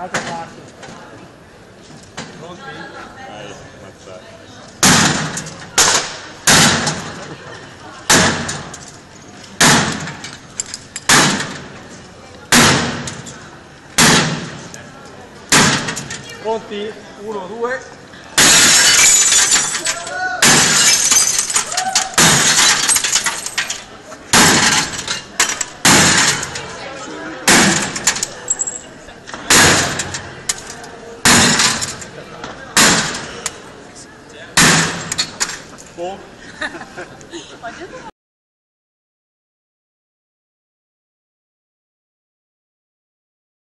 Alto basso. Pronti? Dai, ammazzate. Pronti? 1, 2. fork.